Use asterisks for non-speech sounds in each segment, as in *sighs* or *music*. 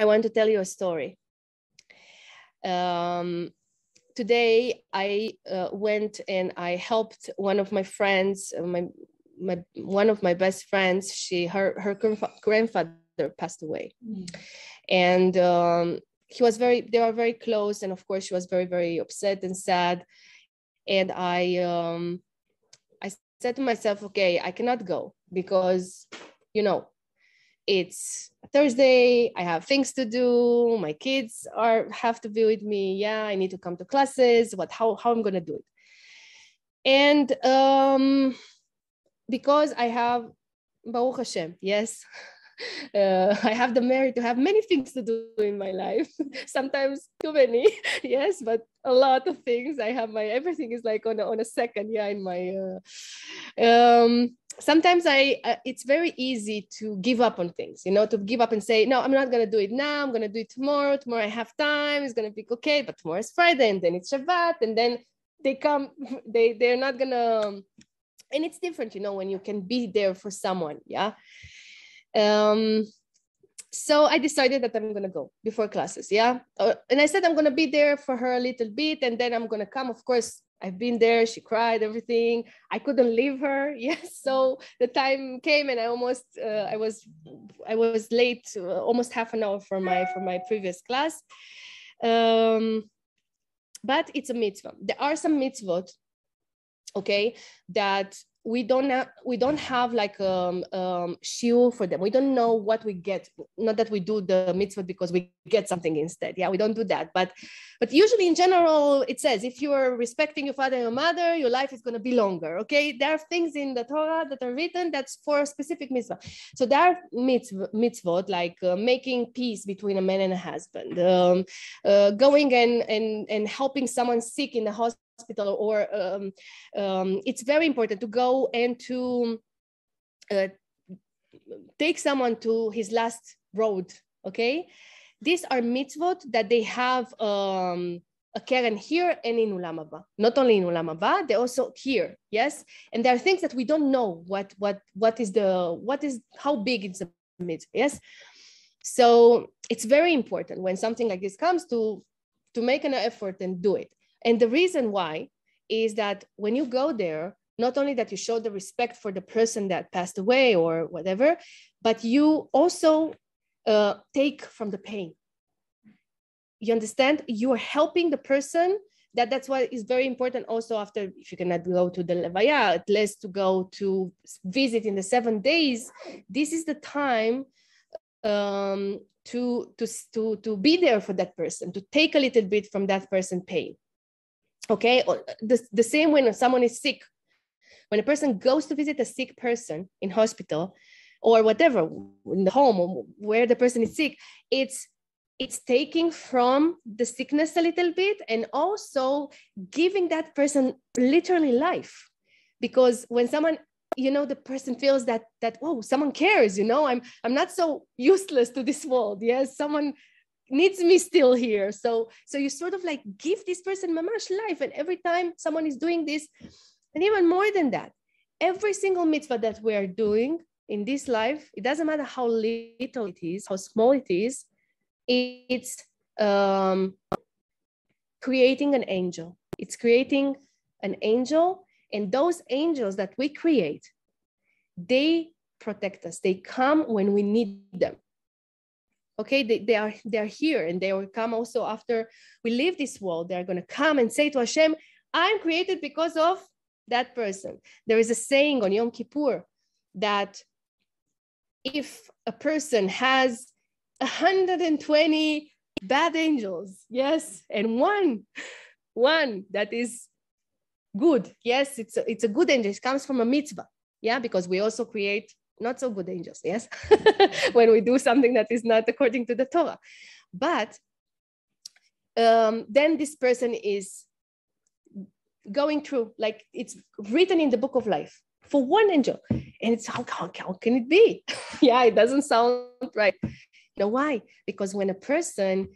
I want to tell you a story. Um, today, I uh, went and I helped one of my friends, uh, my my one of my best friends. She her her grandfather passed away, mm. and um, he was very they were very close, and of course she was very very upset and sad. And I um, I said to myself, okay, I cannot go because you know it's Thursday. I have things to do. My kids are have to be with me. Yeah, I need to come to classes. What? How? How I'm gonna do it? And um, because I have Baruch Hashem, yes, *laughs* uh, I have the merit to have many things to do in my life. *laughs* Sometimes too many, *laughs* yes, but a lot of things. I have my everything is like on a, on a second, yeah, in my. Uh, um, sometimes I uh, it's very easy to give up on things, you know, to give up and say no, I'm not gonna do it now. I'm gonna do it tomorrow. Tomorrow I have time. It's gonna be okay, but tomorrow is Friday, and then it's Shabbat, and then they come. *laughs* They they're not gonna. And it's different, you know, when you can be there for someone, yeah um, so I decided that I'm gonna go before classes, yeah. Uh, and I said I'm gonna be there for her a little bit, and then I'm gonna come. Of course, I've been there. She cried, everything. I couldn't leave her. *laughs* Yes. So the time came, and I almost, uh, I was, I was late, uh, almost half an hour for my for my previous class. Um, but it's a mitzvah. There are some mitzvot, okay, that we don't have we don't have like um um for them. We don't know what we get not that we do the mitzvah because we get something instead. Yeah we don't do that. But but usually in general it says if you are respecting your father and your mother your life is going to be longer okay? There are things in the torah that are written that's for a specific mitzvah. So there are mitzvah, mitzvot like uh, making peace between a man and a husband um, uh, going and and and helping someone sick in the hospital hospital or um, um, it's very important to go and to uh, take someone to his last road okay these are mitzvot that they have um, a keren here and in Olam Haba. Not only in Olam Haba, they also here, yes? And there are things that we don't know what what what is the what is how big is the mitzvah, yes? So it's very important when something like this comes to to make an effort and do it. And the reason why is that when you go there, not only that you show the respect for the person that passed away or whatever, but you also uh, take from the pain. You understand? You are helping the person. That that's why it's very important. Also, after if you cannot go to the levaya, at least to go to visit in the seven days. This is the time um, to to to to be there for that person, to take a little bit from that person' pain okay the, the same when someone is sick. When a person goes to visit a sick person in hospital or whatever in the home where the person is sick it's it's taking from the sickness a little bit and also giving that person literally life. Because when someone you know the person feels that that oh someone cares you know? I'm i'm not so useless to this world. Yes someone needs me still here. So so you sort of like give this person mamash life and every time someone is doing this and even more than that every single mitzvah that we are doing in this life it doesn't matter how little it is how small it is it's um, creating an angel. It's creating an angel and those angels that we create they protect us. They come when we need them okay? They, they are they are here and they will come also after we leave this world. They're going to come and say to hashem i'm created because of that person. There is a saying on yom kippur that if a person has 120 bad angels yes and one one that is good yes it's a, it's a good angel. It comes from a mitzvah yeah because we also create not so good angels, yes, *laughs* when we do something that is not according to the Torah. But um, then this person is going through, like it's written in the book of life for one angel. And it's how, how, how can it be? *laughs* yeah, it doesn't sound right. You know why? Because when a person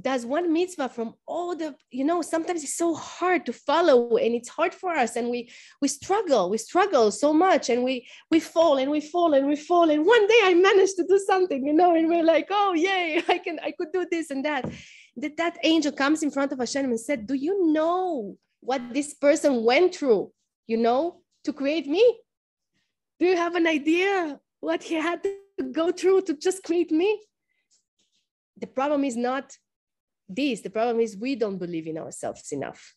does one mitzvah from all the you know sometimes it's so hard to follow and it's hard for us and we we struggle we struggle so much and we we fall and we fall and we fall and one day i managed to do something you know and we're like oh yay *laughs* i can i could do this and that. That that angel comes in front of hashem and said do you know what this person went through you know to create me? Do you have an idea what he had to go through to just create me? The problem is not this the problem is we don't believe in ourselves enough.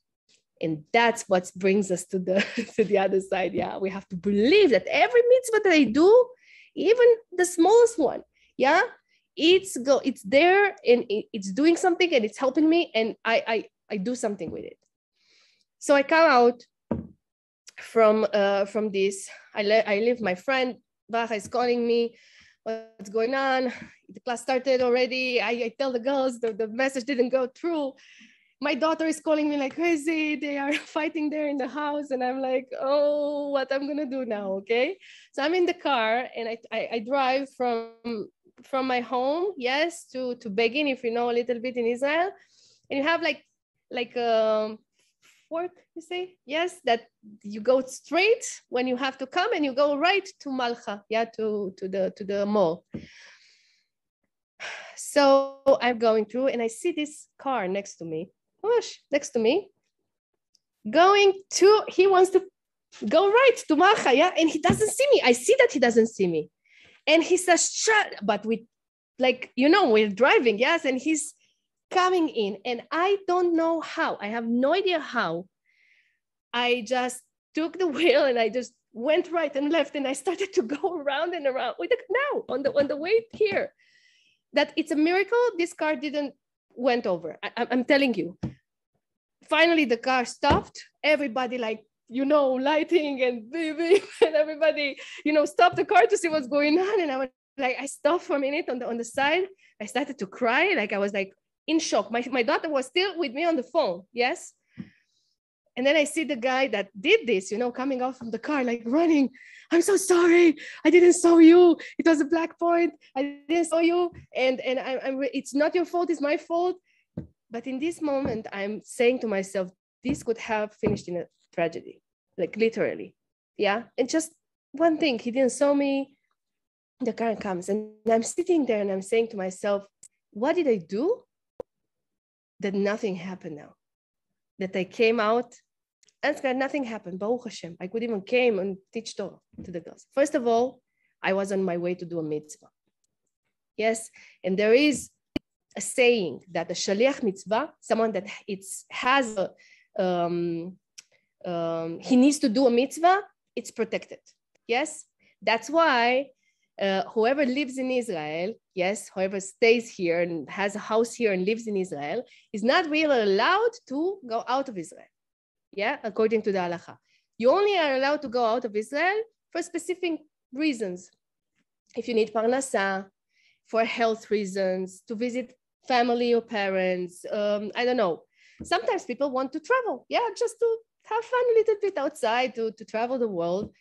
And that's what brings us to the *laughs* to the other side. Yeah we have to believe that every mitzvah that i do even the smallest one yeah it's go it's there and it's doing something and it's helping me and i i, I do something with it. So i come out from uh from this. I le- i leave my friend Baha is calling me. What's going on the class started already. I, I tell the girls the, the message didn't go through. My daughter is calling me like crazy. They are *laughs* fighting there in the house. And i'm like oh what i'm gonna do now okay? So i'm in the car and i i, I drive from from my home yes to to Begin if you know a little bit in israel. And you have like like um fork you say yes that you go straight when you have to come and you go right to malcha yeah to to the to the mall so i'm going through and i see this car next to me Whoosh, next to me going to he wants to go right to malcha yeah and he doesn't see me i see that he doesn't see me and he says shut but we like you know we're driving yes and he's coming in and I don't know how. I have no idea how. I just took the wheel and I just went right and left and I started to go *laughs* around and around with the now on the on the way here. That it's a miracle this car didn't went over. I, I'm telling you. Finally, the car stopped. Everybody like you know lighting and beep, beep, *laughs* and everybody you know stopped the car to see what's going on. And I was like, I stopped for a minute on the on the side. I started to cry. Like I was like, in shock. My, my daughter was still with me on the phone. Yes. And then I see the guy that did this, you know, coming out from the car, like running. I'm so sorry. I didn't saw you. It was a black point. I didn't saw you. And, and I, I'm, it's not your fault. It's my fault. But in this moment, I'm saying to myself, this could have finished in a tragedy, like literally. Yeah. And just one thing, he didn't saw me. The car comes and I'm sitting there and I'm saying to myself, what did I do that nothing happened now. That I came out and nothing happened. Baruch Hashem. I could even came and teach Torah to the girls. First of all, I was on my way to do a mitzvah. Yes, and there is a saying that a shaliach mitzvah, someone that it's has a, um, um, he needs to do a mitzvah, it's protected. Yes, that's why uh, whoever lives in Israel, yes, whoever stays here and has a house here and lives in Israel, is not really allowed to go out of Israel. Yeah, according to the halacha. You only are allowed to go out of Israel for specific reasons. If you need parnasa, for health reasons, to visit family or parents, um, I don't know. Sometimes people want to travel, yeah, just to have fun a little bit outside, to, to travel the world.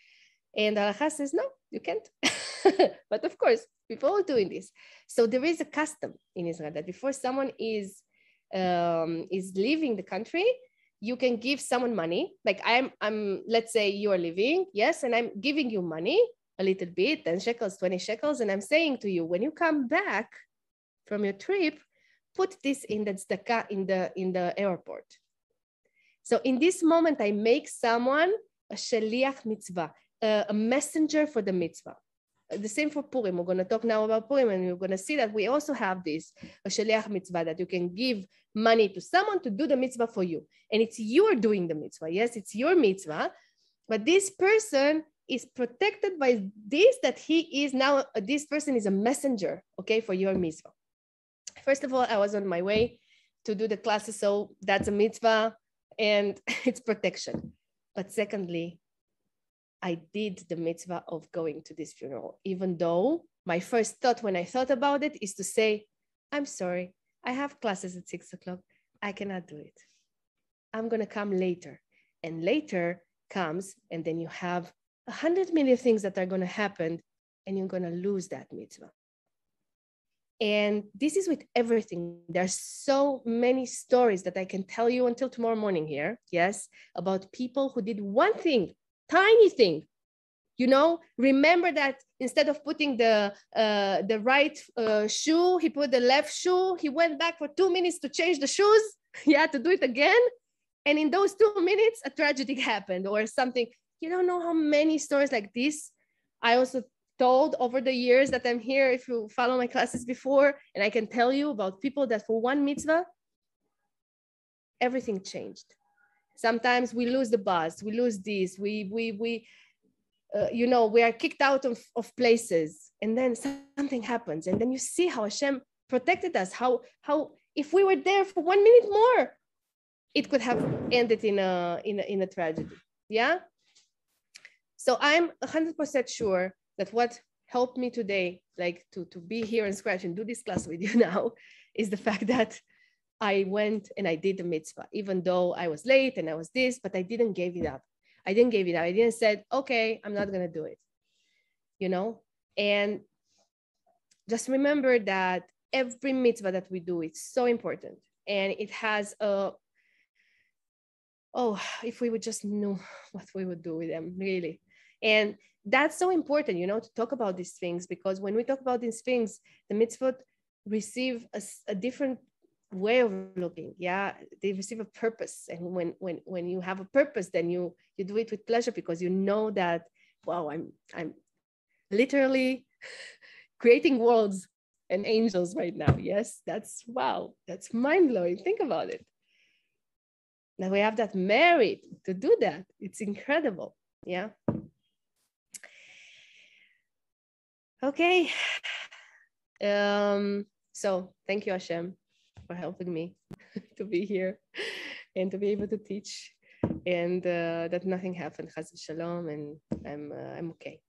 And halacha says, no, you can't. *laughs* but of course, people are doing this. So there is a custom in Israel that before someone is um, is leaving the country, you can give someone money. Like I'm, I'm. Let's say you are living yes, and I'm giving you money a little bit, ten shekels, twenty shekels, and I'm saying to you, when you come back from your trip, put this in the tzedakah in the in the airport. So in this moment, I make someone a shaliach mitzvah, a messenger for the mitzvah the same for Purim. We're going to talk now about Purim, and you're going to see that we also have this a shaliach mitzvah that you can give money to someone to do the mitzvah for you, and it's you are doing the mitzvah. Yes, it's your mitzvah, but this person is protected by this that he is now. This person is a messenger, okay, for your mitzvah. First of all, I was on my way to do the classes, so that's a mitzvah, and *laughs* it's protection. But secondly, I did the mitzvah of going to this funeral, even though my first thought when I thought about it is to say, I'm sorry, I have classes at six o'clock. I cannot do it. I'm going to come later. And later comes, and then you have a hundred million things that are going to happen, and you're going to lose that mitzvah. And this is with everything. There's so many stories that I can tell you until tomorrow morning here. Yes, about people who did one thing, tiny thing. You know, remember that instead of putting the uh, the right uh, shoe, he put the left shoe. He went back for two minutes to change the shoes. *laughs* he had to do it again, and in those two minutes, a tragedy *laughs* happened or something. You don't know how many stories like this. I also told over the years that I'm here, if you follow my classes before, and I can tell you about people that for one mitzvah, everything changed. Sometimes we lose the bus, we lose this, we, we, we, uh, you know, we are kicked out of, of places, and then something happens, and then you see how Hashem protected us, how, how if we were there for one minute more, it could have ended in a, in a, in a tragedy. Yeah. So I'm 100% sure that what helped me today, like to, to be here and Scratch and do this class with you *laughs* now, is the fact that I went and I did the mitzvah, even though I was late and I was this, but I didn't give it up. I didn't give it up. I didn't said, okay, I'm not gonna do it, you know? And just remember that every mitzvah that we do, it's so important. And it has a, oh, if we would just know what we would do with them, really. And that's so important, you know, to talk about these things because when we talk about these things, the mitzvot receive a, a different way of looking yeah they receive a purpose. And when when when you have a purpose then you you do it with pleasure because you know that wow i'm i'm literally *laughs* creating worlds and angels right now. Yes that's wow that's mind-blowing. Think about it. Now we have that merit to do that. It's incredible yeah. Okay. *sighs* Um, so thank you, Hashem, for helping me *laughs* to be here and to be able to teach and uh, that nothing happened, Chas Shalom, and I'm, uh, I'm okay.